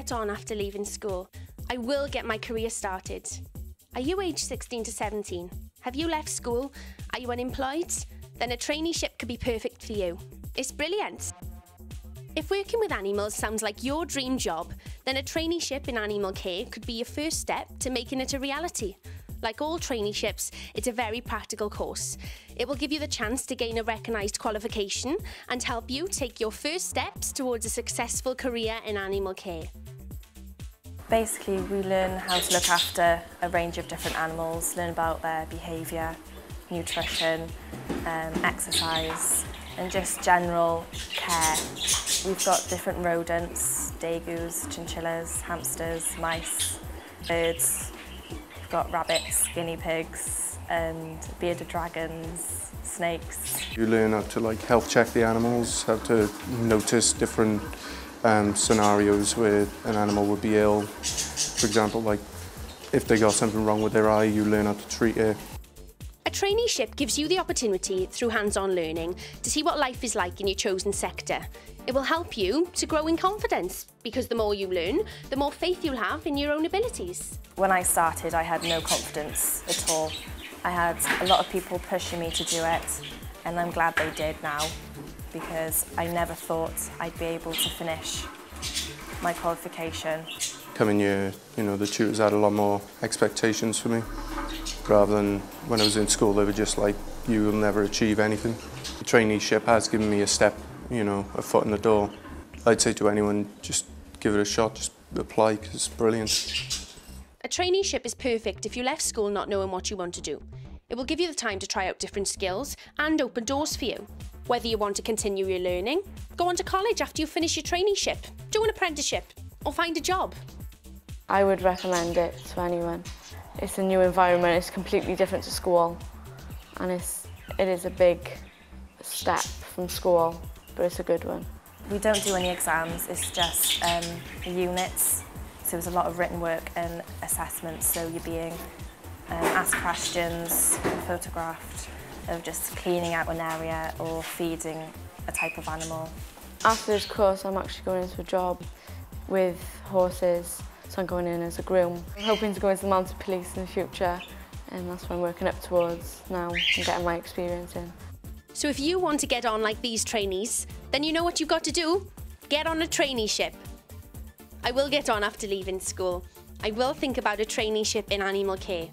get on after leaving school. I will get my career started. Are you aged 16 to 17? Have you left school? Are you unemployed? Then a traineeship could be perfect for you. It's brilliant. If working with animals sounds like your dream job, then a traineeship in animal care could be your first step to making it a reality. Like all traineeships, it's a very practical course. It will give you the chance to gain a recognised qualification and help you take your first steps towards a successful career in animal care. Basically, we learn how to look after a range of different animals, learn about their behaviour, nutrition, um, exercise, and just general care. We've got different rodents, degus, chinchillas, hamsters, mice, birds, We've got rabbits, guinea pigs, and bearded dragons, snakes. You learn how to like health check the animals, how to notice different um, scenarios where an animal would be ill. For example, like if they got something wrong with their eye, you learn how to treat it. A traineeship gives you the opportunity through hands-on learning to see what life is like in your chosen sector. It will help you to grow in confidence because the more you learn, the more faith you'll have in your own abilities. When I started, I had no confidence at all. I had a lot of people pushing me to do it and I'm glad they did now because I never thought I'd be able to finish my qualification. Coming year, you know, the tutors had a lot more expectations for me rather than when I was in school they were just like you will never achieve anything. The traineeship has given me a step, you know, a foot in the door. I'd say to anyone just give it a shot, just apply because it's brilliant. A traineeship is perfect if you left school not knowing what you want to do. It will give you the time to try out different skills and open doors for you. Whether you want to continue your learning, go on to college after you finish your traineeship, do an apprenticeship or find a job. I would recommend it to anyone. It's a new environment, it's completely different to school and it's, it is a big step from school, but it's a good one. We don't do any exams, it's just um, units. So there's a lot of written work and assessments, so you're being um, asked questions, photographed, of just cleaning out an area or feeding a type of animal. After this course, I'm actually going into a job with horses so I'm going in as a groom. I'm hoping to go into the mounted police in the future and that's what I'm working up towards now and getting my experience in. So if you want to get on like these trainees, then you know what you've got to do. Get on a traineeship. I will get on after leaving school. I will think about a traineeship in animal care.